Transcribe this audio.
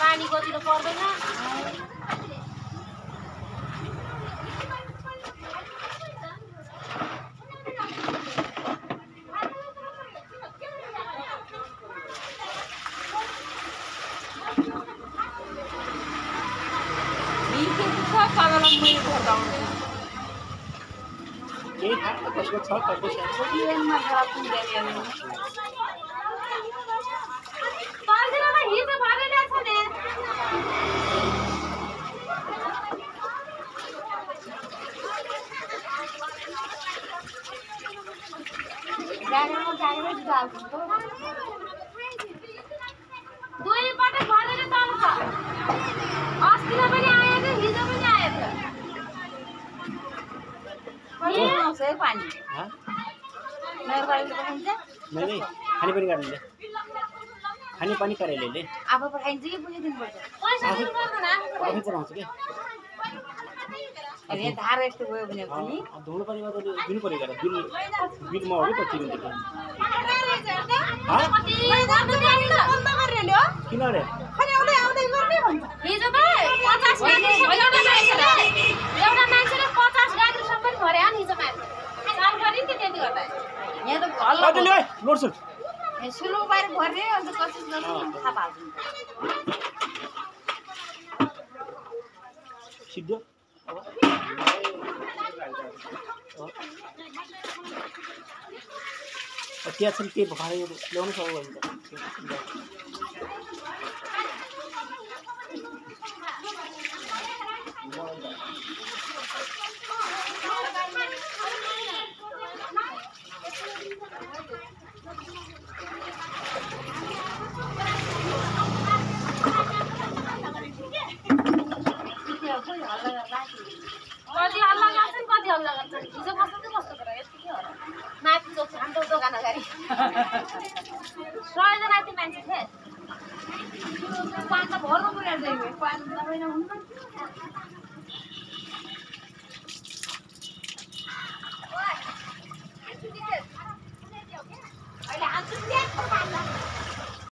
पानी कति त पर्दैन भिखे छ दुईपल्ट भरेर चल्छ अस्तिमा पनि थियो हिजो पनि आउँछ है पानी खाने पानी काट्नु ले खाने पानी काटेर ले ले आफू पठाइन्छ कि बुझिदिनुपर्छ आफै चलाउँछ क्या। अरे धार यस्तो गयो भने पनि। धुलो पानीमा त दिनु पऱ्यो तर बिल बिलमा हो कि दिन्छ किन अरे हिजो त पचास गाडी एउटा मान्छेले एउटा मान्छेले पचास गाडीसम्म पनि भरे नि हिजो माथि। चाल गऱ्यो नि त त्यति गर्दा। यहाँ त हल्ला अहिले ल्याऊ है, लोड्छु सुलु बाहिर भर्ने अन्त कसिस गर्नु थाहा पाएको सिद्धो? चाहिँ के भएर ल्याउनु सक्यो भने त कति हल्ला गर्छ नि कति हल्ला गर्छ हिजो सयजना जति मान्छे थिए पानी त भर्नु पऱ्यो पानी नभएन हुन्न